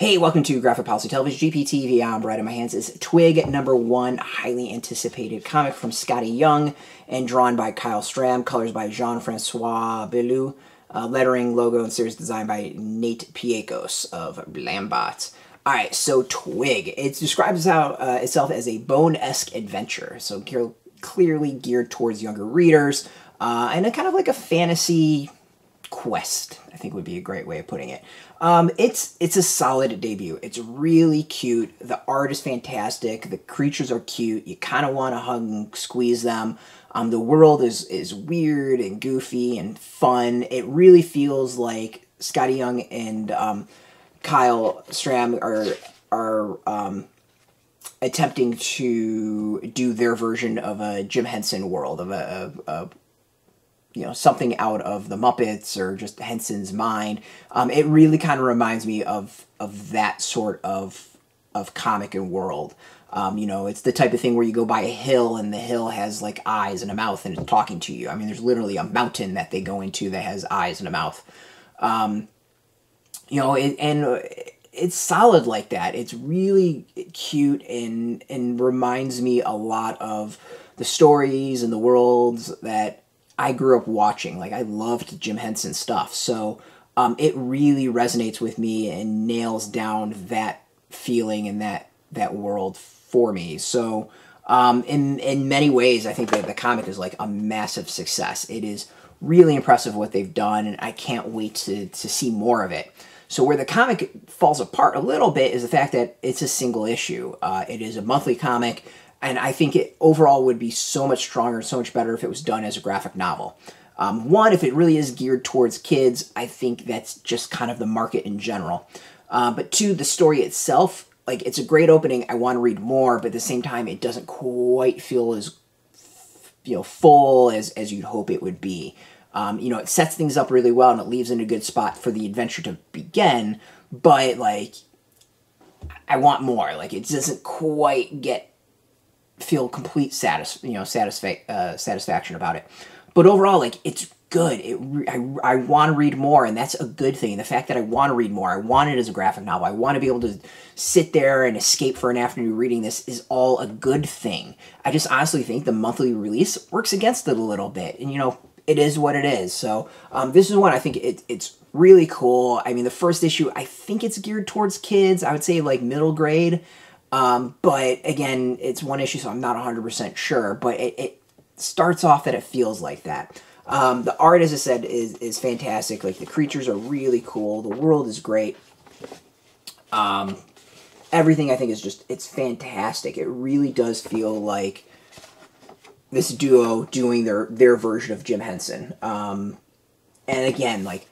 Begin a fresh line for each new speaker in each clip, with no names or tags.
Hey, welcome to Graphic Policy Television, GPTV. I'm right in my hands is Twig number one, highly anticipated comic from Skottie Young and drawn by Kyle Strahm, colors by Jean-Francois Beaulieu, uh, lettering, logo, and series design by Nate Piekos of Blambot. Alright, so Twig. It describes out, uh, itself as a bone-esque adventure, so clearly geared towards younger readers, uh, and a kind of like a fantasy quest, think would be a great way of putting it. Um, it's it's a solid debut. It's really cute. The art is fantastic. The creatures are cute. You kind of want to hug and squeeze them. Um, the world is is weird and goofy and fun. It really feels like Skottie Young and um, Kyle Strahm are are um, attempting to do their version of a Jim Henson world of a, a, a you know something out of the Muppets or just Henson's mind. Um, it really kind of reminds me of of that sort of of comic and world. Um, you know, it's the type of thing where you go by a hill and the hill has like eyes and a mouth and it's talking to you. I mean, there's literally a mountain that they go into that has eyes and a mouth. Um, you know, it, and it's solid like that. It's really cute and and reminds me a lot of the stories and the worlds that I grew up watching. Like I loved Jim Henson stuff, so um, it really resonates with me and nails down that feeling and that that world for me. So um, in in many ways, I think that the comic is like a massive success. It is really impressive what they've done, and I can't wait to to see more of it. So where the comic falls apart a little bit is the fact that it's a single issue. Uh, it is a monthly comic. And I think it overall would be so much stronger, so much better if it was done as a graphic novel. Um, one, if it really is geared towards kids, I think that's just kind of the market in general. Uh, but two, the story itself, like it's a great opening. I want to read more, but at the same time, it doesn't quite feel as you know full as as you'd hope it would be. Um, you know, it sets things up really well and it leaves in a good spot for the adventure to begin. But like, I want more. Like, it doesn't quite get feel complete satis you know satisfa- uh, satisfaction about it. But overall, like it's good. It I, I want to read more, and that's a good thing. The fact that I want to read more, I want it as a graphic novel. I want to be able to sit there and escape for an afternoon reading this is all a good thing. I just honestly think the monthly release works against it a little bit, and you know it is what it is. So um, this is one I think it, it's really cool. I mean, the first issue I think it's geared towards kids. I would say like middle grade. Um, but again, it's one issue, so I'm not 100% sure. But it, it starts off that it feels like that. Um, the art, as I said, is, is fantastic. Like, the creatures are really cool. The world is great. Um, everything, I think, is just, it's fantastic. It really does feel like this duo doing their, their version of Jim Henson. Um, and again, like,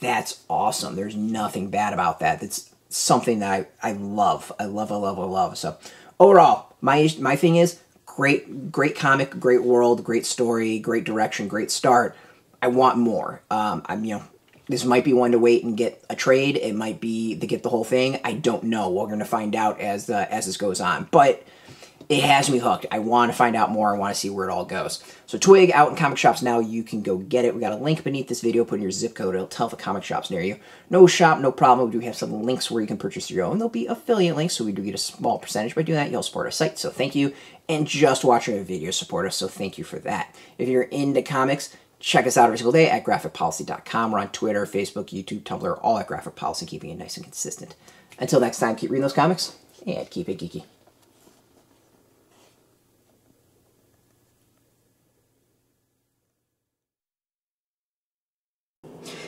that's awesome. There's nothing bad about that. That's something that I, I love. I love, I love, I love. So overall, my my thing is great, great comic, great world, great story, great direction, great start. I want more. Um, I'm you know this might be one to wait and get a trade. It might be to get the whole thing. I don't know. We're going to find out as the as this goes on. But it has me hooked. I want to find out more. I want to see where it all goes. So Twig out in comic shops now. You can go get it. We got a link beneath this video. Put in your zip code. It'll tell the comic shops near you. No shop, no problem. We do have some links where you can purchase your own. There'll be affiliate links, so we do get a small percentage by doing that. You'll support our site, so thank you. And just watching a video support us, so thank you for that. If you're into comics, check us out every single day at graphicpolicy.com. We're on Twitter, Facebook, YouTube, Tumblr, all at Graphic Policy, keeping it nice and consistent. Until next time, keep reading those comics and keep it geeky.